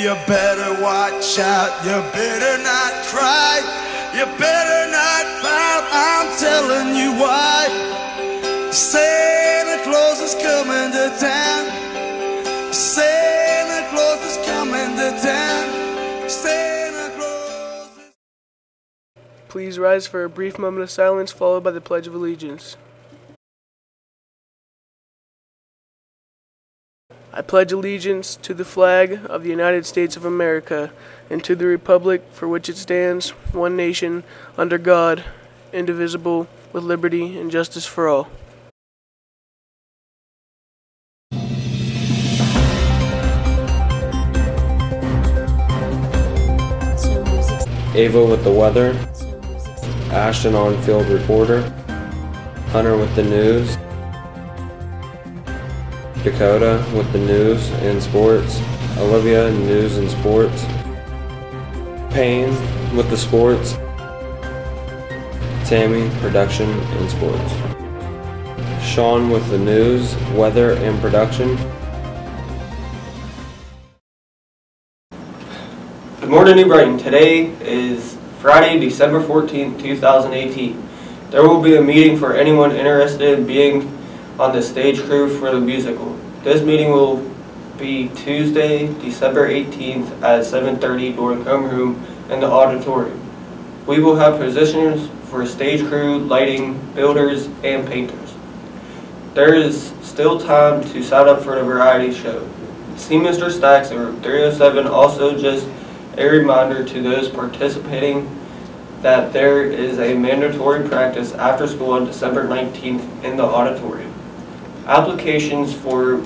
you better watch out. You better not cry. You better not pout. I'm telling you why. Santa Claus is coming to town. Santa Claus is coming to town. Santa Claus. Is Please rise for a brief moment of silence followed by the Pledge of Allegiance. I pledge allegiance to the flag of the United States of America and to the republic for which it stands, one nation, under God, indivisible, with liberty and justice for all. Ava with the weather, Ashton on field reporter, Hunter with the news, Dakota with the news and sports, Olivia news and sports, Payne with the sports, Tammy production and sports, Sean with the news, weather and production, Good morning, New Brighton. Today is Friday, December 14th, 2018. There will be a meeting for anyone interested in being on the stage crew for the musical. This meeting will be Tuesday, December 18th at 7:30 during homeroom in the auditorium. We will have positions for stage crew, lighting, builders, and painters. There is still time to sign up for the variety show. See Mr. Stacks at room 307. Also, just a reminder to those participating that there is a mandatory practice after school on December 19th in the auditorium. Applications for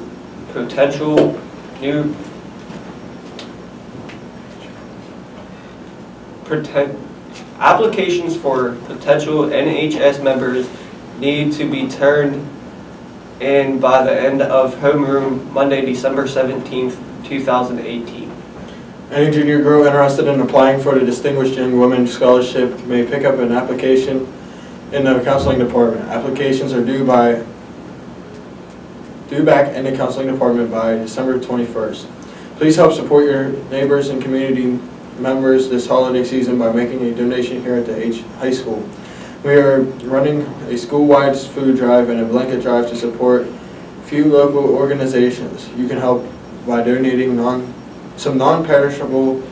potential new pretend, applications for potential NHS members need to be turned in by the end of homeroom Monday, December 17th, 2018. Any junior girl interested in applying for the Distinguished Young Women Scholarship may pick up an application in the counseling department. Applications are due by, due back in the counseling department by December 21st. Please help support your neighbors and community members this holiday season by making a donation here at the H High School. We are running a school-wide food drive and a blanket drive to support a few local organizations. You can help by donating non, some non-perishable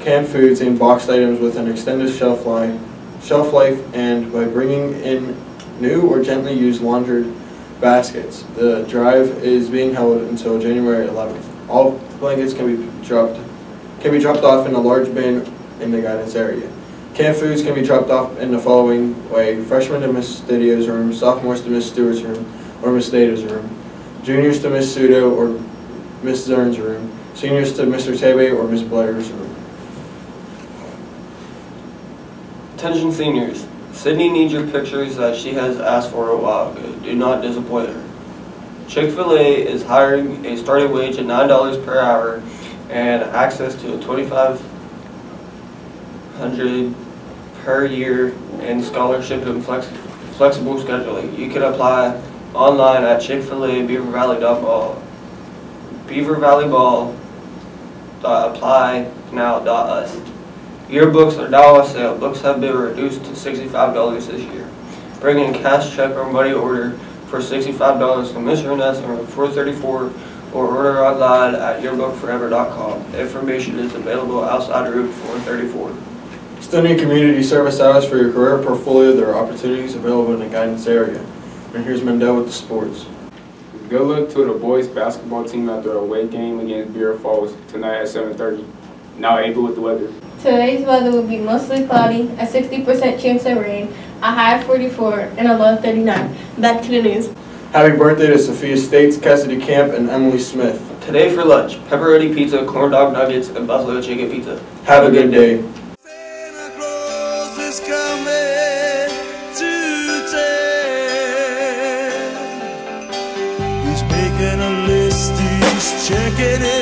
canned foods and boxed items with an extended shelf life, shelf life and by bringing in new or gently used laundered baskets. The drive is being held until January 11th. All blankets can be dropped can be dropped off in a large bin in the guidance area. Canned foods can be dropped off in the following way. Freshmen to Miss Didio's room, sophomores to Miss Stewart's room or Miss Data's room, juniors to Miss Sudo or Miss Zern's room, seniors to Mr. Tebe or Miss Blair's room. Attention seniors, Sydney needs your pictures that she has asked for a while ago. Do not disappoint her. Chick-fil-A is hiring a starting wage of $9 per hour and access to a 2500 per year in scholarship and flex, flexible scheduling. You can apply online at Chick-fil-A Beaver Valley Mall. Uh, Beaver Valley Mall. Apply now. Us. Yearbooks are dollar sale. Books have been reduced to $65 this year. Bring in cash, check, or money order for $65 to Mr. Ness or 434 or order online at yearbookforever.com. Information is available outside Route 434. Still community service hours for your career portfolio. There are opportunities available in the guidance area. And here's Mendel with the sports. Good luck to the boys basketball team at their away game against Beaver Falls tonight at 7.30. Now Ava with the weather. Today's weather will be mostly cloudy, a 60% chance of rain, a high of 44, and a low of 39. Back to the news. Happy birthday to Sophia States, Cassidy Camp, and Emily Smith. Today for lunch, pepperoni pizza, corn dog nuggets, and buffalo chicken pizza. Have a good day. Santa Claus is coming to town. He's making a list, he's checking it